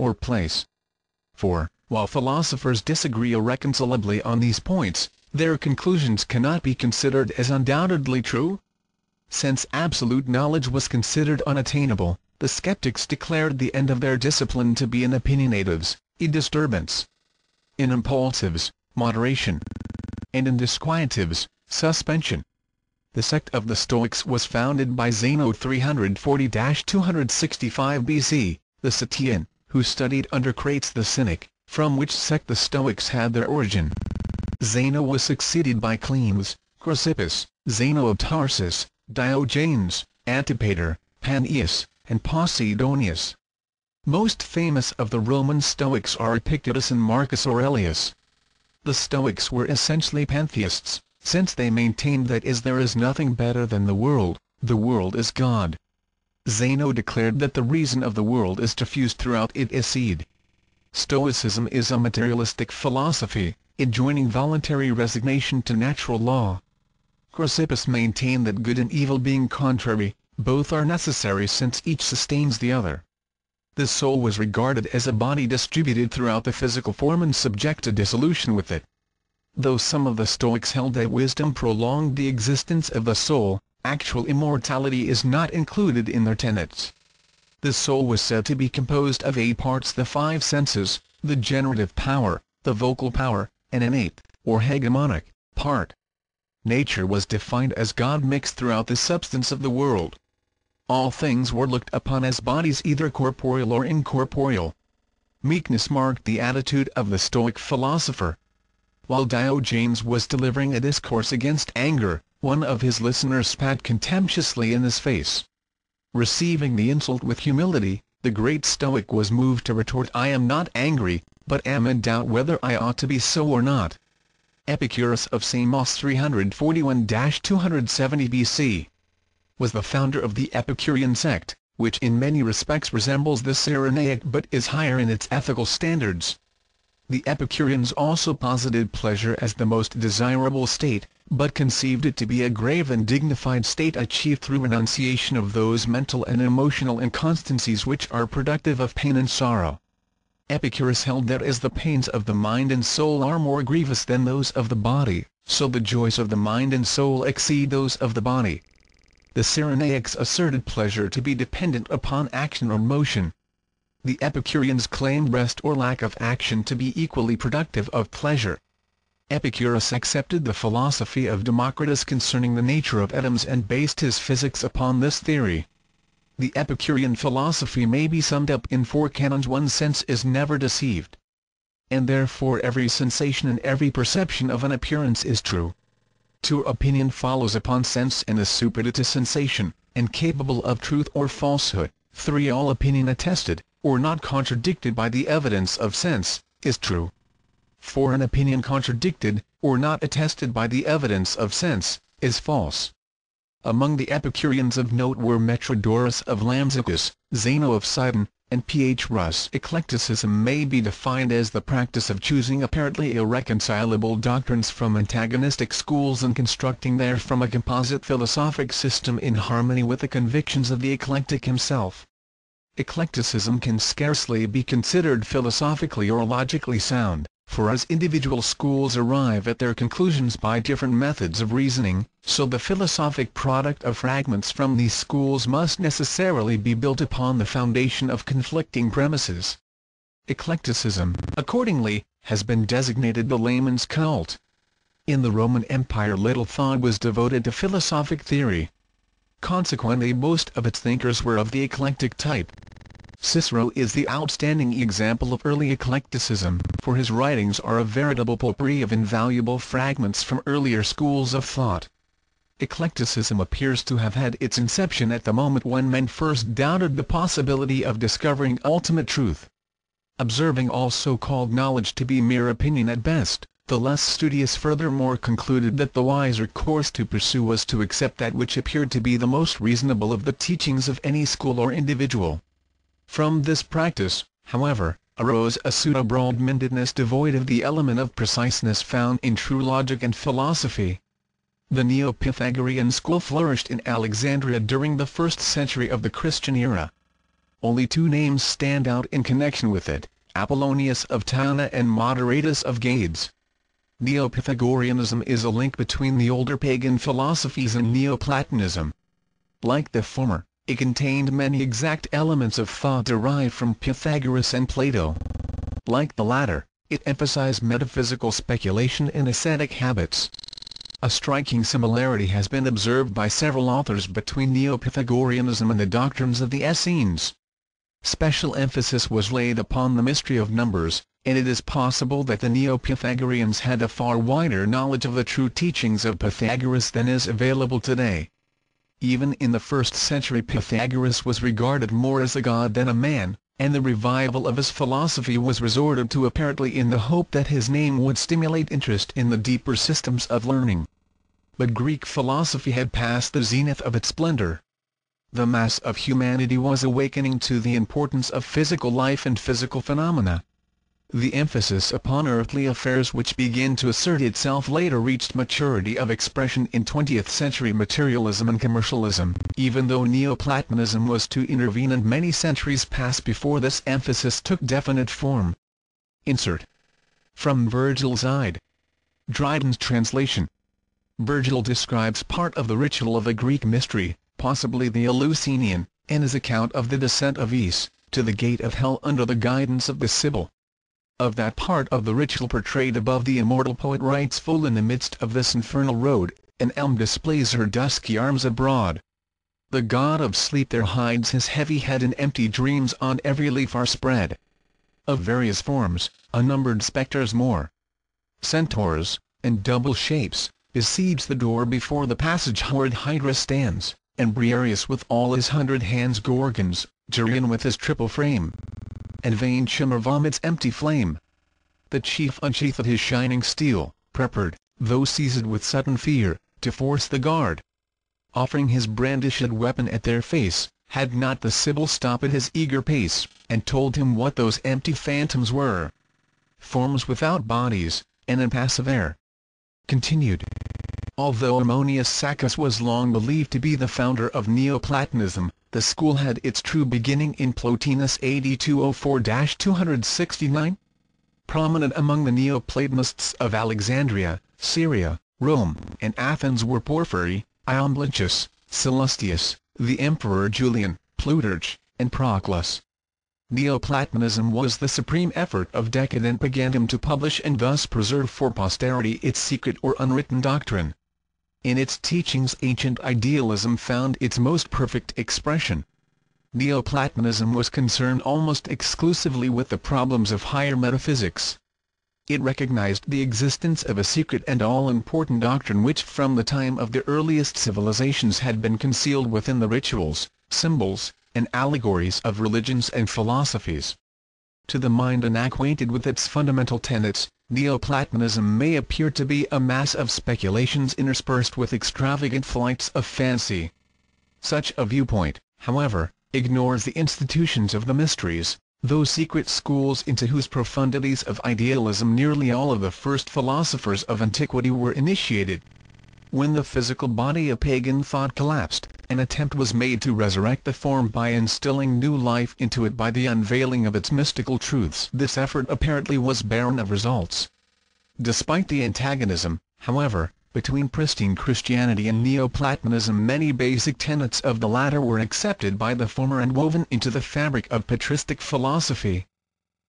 or place. For, while philosophers disagree irreconcilably on these points, their conclusions cannot be considered as undoubtedly true. Since absolute knowledge was considered unattainable, the skeptics declared the end of their discipline to be in opinionatives, imperturbance, in impulsives, moderation, and in disquietives, suspension. The sect of the Stoics was founded by Zeno 340-265 BC, the Citian, who studied under Crates the Cynic, from which sect the Stoics had their origin. Zeno was succeeded by Cleanthes, Chrysippus, Zeno of Tarsus, Diogenes, Antipater, Panaetius, and Posidonius. Most famous of the Roman Stoics are Epictetus and Marcus Aurelius. The Stoics were essentially pantheists, since they maintained that as there is nothing better than the world, the world is God. Zeno declared that the reason of the world is diffused throughout it as seed. Stoicism is a materialistic philosophy, enjoining voluntary resignation to natural law. Chrysippus maintained that good and evil being contrary, both are necessary since each sustains the other. The soul was regarded as a body distributed throughout the physical form and subject to dissolution with it. Though some of the Stoics held that wisdom prolonged the existence of the soul, actual immortality is not included in their tenets. The soul was said to be composed of eight parts the five senses, the generative power, the vocal power, and an eighth, or hegemonic, part. Nature was defined as God mixed throughout the substance of the world all things were looked upon as bodies either corporeal or incorporeal. Meekness marked the attitude of the Stoic philosopher. While Diogenes was delivering a discourse against anger, one of his listeners spat contemptuously in his face. Receiving the insult with humility, the great Stoic was moved to retort I am not angry, but am in doubt whether I ought to be so or not. Epicurus of Samos 341-270 BC was the founder of the Epicurean sect, which in many respects resembles the Cyrenaic but is higher in its ethical standards. The Epicureans also posited pleasure as the most desirable state, but conceived it to be a grave and dignified state achieved through renunciation of those mental and emotional inconstancies which are productive of pain and sorrow. Epicurus held that as the pains of the mind and soul are more grievous than those of the body, so the joys of the mind and soul exceed those of the body the Cyrenaics asserted pleasure to be dependent upon action or motion. The Epicureans claimed rest or lack of action to be equally productive of pleasure. Epicurus accepted the philosophy of Democritus concerning the nature of atoms and based his physics upon this theory. The Epicurean philosophy may be summed up in four canons one sense is never deceived. And therefore every sensation and every perception of an appearance is true to opinion follows upon sense and is superadded to sensation, and capable of truth or falsehood. 3. All opinion attested, or not contradicted by the evidence of sense, is true. For An opinion contradicted, or not attested by the evidence of sense, is false. Among the Epicureans of note were Metrodorus of Lampsacus, Zeno of Sidon, and Phaedrus. Eclecticism may be defined as the practice of choosing apparently irreconcilable doctrines from antagonistic schools and constructing therefrom a composite philosophic system in harmony with the convictions of the eclectic himself. Eclecticism can scarcely be considered philosophically or logically sound, for as individual schools arrive at their conclusions by different methods of reasoning, so the philosophic product of fragments from these schools must necessarily be built upon the foundation of conflicting premises. Eclecticism, accordingly, has been designated the layman's cult. In the Roman Empire little thought was devoted to philosophic theory. Consequently most of its thinkers were of the eclectic type. Cicero is the outstanding example of early eclecticism, for his writings are a veritable potpourri of invaluable fragments from earlier schools of thought. Eclecticism appears to have had its inception at the moment when men first doubted the possibility of discovering ultimate truth. Observing all so-called knowledge to be mere opinion at best, the less studious furthermore concluded that the wiser course to pursue was to accept that which appeared to be the most reasonable of the teachings of any school or individual. From this practice, however, arose a pseudo-broad-mindedness devoid of the element of preciseness found in true logic and philosophy. The Neo-Pythagorean school flourished in Alexandria during the first century of the Christian era. only two names stand out in connection with it, Apollonius of Tyana and Moderatus of Gades. Neo-Pythagoreanism is a link between the older pagan philosophies and Neoplatonism. Like the former, it contained many exact elements of thought derived from Pythagoras and Plato. Like the latter, it emphasized metaphysical speculation and ascetic habits. A striking similarity has been observed by several authors between Neo-Pythagoreanism and the doctrines of the Essenes. Special emphasis was laid upon the mystery of numbers, and it is possible that the Neo-Pythagoreans had a far wider knowledge of the true teachings of Pythagoras than is available today. Even in the first century Pythagoras was regarded more as a god than a man, and the revival of his philosophy was resorted to apparently in the hope that his name would stimulate interest in the deeper systems of learning. But Greek philosophy had passed the zenith of its splendor. The mass of humanity was awakening to the importance of physical life and physical phenomena, the emphasis upon earthly affairs which began to assert itself later reached maturity of expression in 20th-century materialism and commercialism, even though Neoplatonism was to intervene and many centuries passed before this emphasis took definite form. Insert. From Virgil's Aeneid. Dryden's translation. Virgil describes part of the ritual of a Greek mystery, possibly the Eleusinian, and his account of the descent of Aeneas, to the gate of hell under the guidance of the Sibyl. Of that part of the ritual portrayed above the immortal poet writes full in the midst of this infernal road, an elm displays her dusky arms abroad. The god of sleep there hides his heavy head and empty dreams on every leaf are spread. Of various forms, unnumbered spectres more. Centaurs, and double shapes, besiege the door before the passage horrid Hydra stands, and Briareus with all his hundred hands Gorgons, Geryon with his triple frame and vain Chimaera vomits empty flame. The chief unsheathed his shining steel, prepared, though seized with sudden fear, to force the guard. Offering his brandished weapon at their face, had not the Sibyl stopped at his eager pace, and told him what those empty phantoms were. Forms without bodies, and impassive air. Continued. Although Ammonius Saccas was long believed to be the founder of Neoplatonism, the school had its true beginning in Plotinus AD 204-269. Prominent among the Neoplatonists of Alexandria, Syria, Rome, and Athens were Porphyry, Iamblichus, Sallustius, the Emperor Julian, Plutarch, and Proclus. Neoplatonism was the supreme effort of decadent paganism to publish and thus preserve for posterity its secret or unwritten doctrine. In its teachings ancient idealism found its most perfect expression. Neoplatonism was concerned almost exclusively with the problems of higher metaphysics. It recognized the existence of a secret and all-important doctrine which from the time of the earliest civilizations had been concealed within the rituals, symbols, and allegories of religions and philosophies. To the mind unacquainted with its fundamental tenets, Neoplatonism may appear to be a mass of speculations interspersed with extravagant flights of fancy. Such a viewpoint, however, ignores the institutions of the mysteries, those secret schools into whose profundities of idealism nearly all of the first philosophers of antiquity were initiated. When the physical body of pagan thought collapsed, an attempt was made to resurrect the form by instilling new life into it by the unveiling of its mystical truths. This effort apparently was barren of results. Despite the antagonism, however, between pristine Christianity and Neoplatonism many basic tenets of the latter were accepted by the former and woven into the fabric of patristic philosophy.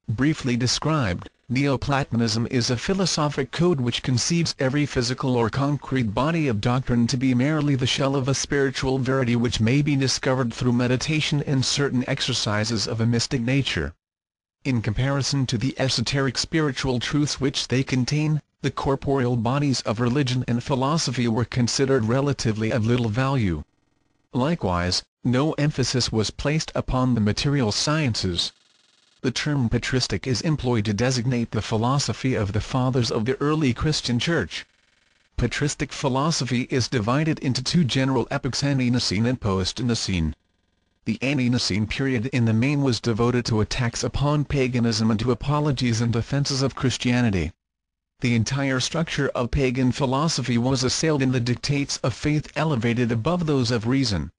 Briefly described, Neoplatonism is a philosophic code which conceives every physical or concrete body of doctrine to be merely the shell of a spiritual verity which may be discovered through meditation and certain exercises of a mystic nature. In comparison to the esoteric spiritual truths which they contain, the corporeal bodies of religion and philosophy were considered relatively of little value. Likewise, no emphasis was placed upon the material sciences. The term patristic is employed to designate the philosophy of the fathers of the early Christian Church. Patristic philosophy is divided into two general epochs Ante-Nicene and Post-Nicene. The Ante-Nicene period in the main was devoted to attacks upon paganism and to apologies and defenses of Christianity. The entire structure of pagan philosophy was assailed and the dictates of faith elevated above those of reason.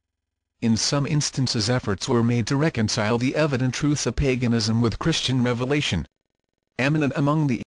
In some instances efforts were made to reconcile the evident truths of paganism with Christian revelation. Eminent among the